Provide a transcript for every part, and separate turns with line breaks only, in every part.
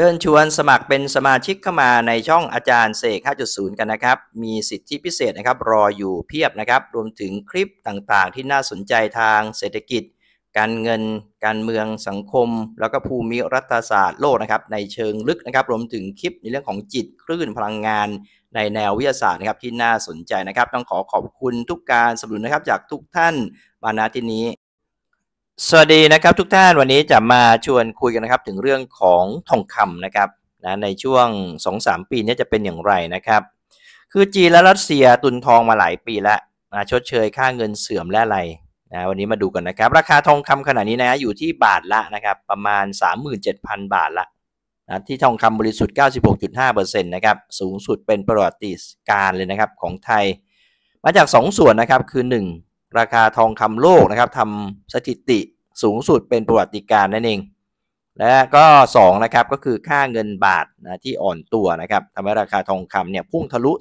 ชิญชวนสมัครเป็นสมาชิกเข้ามาในช่องอาจารย์เสก 5.0 กันนะครับ มีสิทธิพิเศษนะครับ รออยู่เพียบนะครับ รวมถึงคลิปต่างๆ ที่น่าสนใจทางเศรษฐกิจ การเงิน การเมืองสังคม แล้วก็ภูมิรัฐศาสตร์โลกนะครับ ในเชิงลึกนะครับ รวมถึงคลิปในเรื่องของจิตคลื่นพลังงาน ในแนววิทยาศาสตร์นะครับที่น่าสนใจนะครับ ต้องขอขอบคุณทุกการสนับสนุนนะครับจากทุกท่านมาณที่นี้ สวัสดีนะครับทุกท่านวันนี้จะมาชวนคุยกันนะครับถึงเรื่องของทองคำนะครับนะในช่วง 2-3 ปีนี้จะเป็นอย่างไรนะครับ คือจีนและรัสเซียตุนทองมาหลายปีแล้วนะชดเชยค่าเงินเสื่อมและอะไรนะวันนี้มาดูกันนะครับ ราคาทองคำขณะนี้นะอยู่ที่บาทละนะครับประมาณ 37,000 บาทละนะที่ทองคำบริสุทธิ์ 96.5%นะครับสูงสุดเป็นประวัติการเลยนะครับของไทย มาจาก 2 ส่วนนะครับคือ 1 ราคาทองคำโลกนะครับทำสถิติสูงสุดเป็นประวัติการนั่นเอง และก็2นะครับก็คือค่าเงินบาทนะที่อ่อนตัวนะครับทำให้ราคาทองคำเนี่ยพุ่งทะลุ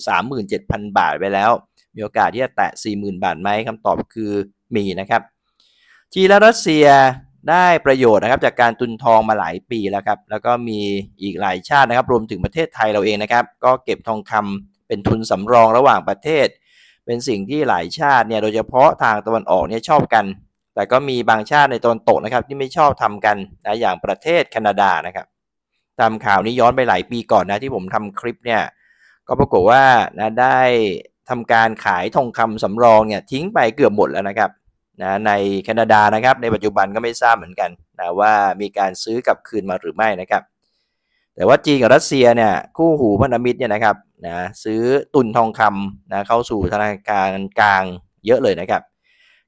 37,000 บาทไปแล้ว มีโอกาสที่จะแตะ 40,000 บาทไหมคำตอบคือมีนะครับจีนและรัสเซียได้ประโยชน์นะครับจากการตุนทองมาหลายปีแล้วครับ แล้วก็มีอีกหลายชาตินะครับ รวมถึงประเทศไทยเราเองนะครับ ก็เก็บทองคำเป็นทุนสำรองระหว่างประเทศ เป็นสิ่งที่หลายชาติเนี่ยโดยเฉพาะทางตะวันออกเนี่ยชอบกัน แต่ก็มีบางชาติในตะวันตกนะครับที่ไม่ชอบทำกันนะอย่างประเทศแคนาดานะครับทำข่าวนี้ย้อนไปหลายปีก่อนนะที่ผมทำคลิปเนี่ยก็ปรากฏว่านะได้ทำการขายทองคำสำรองเนี่ยทิ้งไปเกือบหมดแล้วนะครับนะในแคนาดานะครับ ในปัจจุบันก็ไม่ทราบเหมือนกันนะว่ามีการซื้อกลับคืนมาหรือไม่นะครับ แต่ว่าจีนกับรัสเซียเนี่ยคู่หูพันธมิตรเนี่ยนะครับ นะซื้อตุนทองคำนะเข้าสู่ธนาคารกลางเยอะเลยนะครับ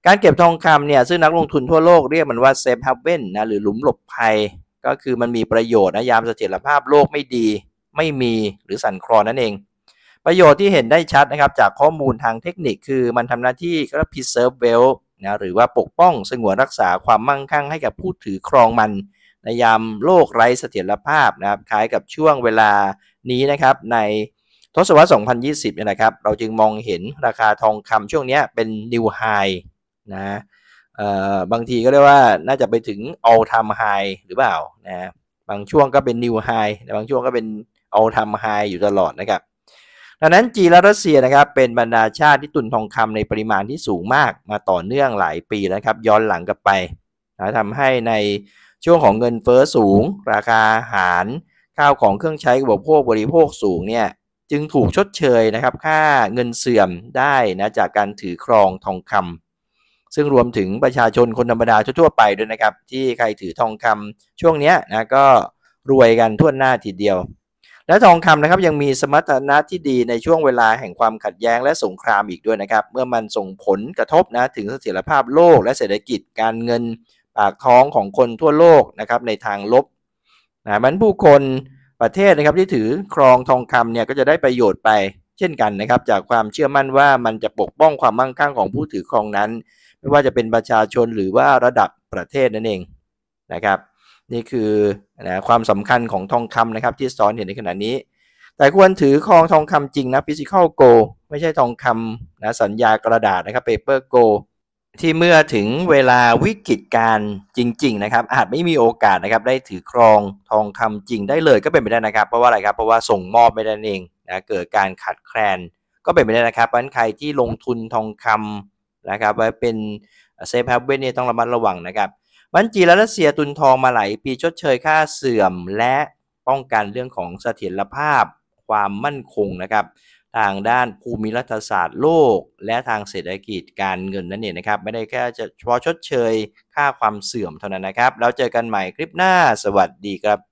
การเก็บทองคำเนี่ยซึ่งนักลงทุนทั่วโลกเรียกมันว่าเซฟฮับเว่นนะหรือหลุมหลบภัย ก็คือมันมีประโยชน์นะยามเสถียรภาพโลกไม่ดีไม่มีหรือสั่นคลอนนั่นเอง ประโยชน์ที่เห็นได้ชัดนะครับจากข้อมูลทางเทคนิคคือมันทำหน้าที่ก็ preserve wealth นะหรือว่าปกป้องสงวนรักษาความมั่งคั่งให้กับผู้ถือครองมันในยามโลกไร้เสถียรภาพนะครับคล้ายกับช่วงเวลานี้นะครับใน ทศวรรษ 2020เนี่ยนะครับ เราจึงมองเห็นราคาทองคำช่วงนี้เป็น new high นะบางทีก็เรียกว่าน่าจะไปถึง all time high หรือเปล่านะบางช่วงก็เป็น new high บางช่วงก็เป็น all time high อยู่ตลอดนะครับดังนั้นจีนและรัสเซียนะครับเป็นบรรดาชาติที่ตุนทองคำในปริมาณที่สูงมากมาต่อเนื่องหลายปีแล้วครับ ย้อนหลังกลับไปนะทำให้ในช่วงของเงินเฟอ้อสูง ราคาอาหารข้าวของเครื่องใช้อุปโภคบริโภคสูงเนี่ย จึงถูกชดเชยนะครับค่าเงินเสื่อมได้นะจากการถือครองทองคำซึ่งรวมถึงประชาชนคนธรรมดาทั่วไปด้วยนะครับ ที่ใครถือทองคำช่วงนี้นะก็รวยกันทั่วหน้าทีเดียว และทองคำนะครับยังมีสมรรถนะที่ดีในช่วงเวลาแห่งความขัดแย้งและสงครามอีกด้วยนะครับ เมื่อมันส่งผลกระทบนะถึงเสถียรภาพโลกและเศรษฐกิจการเงินปากท้องของคนทั่วโลกนะครับในทางลบนะมันผู้คน ประเทศนะครับที่ถือครองทองคำเนี่ยก็จะได้ประโยชน์ไปเช่นกันนะครับ จากความเชื่อมั่นว่ามันจะปกป้องความมั่งคั่งของผู้ถือครองนั้น ไม่ว่าจะเป็นประชาชนหรือว่าระดับประเทศนั่นเองนะครับ นี่คือนะความสำคัญของทองคำนะครับ ที่สอนเห็นในขณะนี้ แต่ควรถือครองทองคำจริงนะ physical gold ไม่ใช่ทองคำนะสัญญากระดาษนะครับ paper gold ที่เมื่อถึงเวลาวิกฤตการณ์จริง ๆ นะครับ อาจไม่มีโอกาสนะครับ ได้ถือครองทองคำจริงได้เลยก็เป็นไปได้นะครับ เพราะว่าอะไรครับ เพราะว่าส่งมอบไม่ได้เองนะเกิดการขาดแคลน ก็เป็นไปได้นะครับเพราะฉะนั้นใครที่ลงทุนทองคำนะครับไว้เป็น safe haven เนี่ยต้องระมัดระวังนะครับบัญจีและรัสเซียตุนทองมาหลายปีชดเชยค่าเสื่อมและป้องกันเรื่องของเสถียรภาพความมั่นคงนะครับ ทางด้านภูมิรัฐศาสตร์โลก และทางเศรษฐกิจการเงินนั่นเองนะครับ ไม่ได้แค่เฉพาะชดเชยค่าความเสื่อมเท่านั้นนะครับ แล้วเจอกันใหม่คลิปหน้า สวัสดีครับ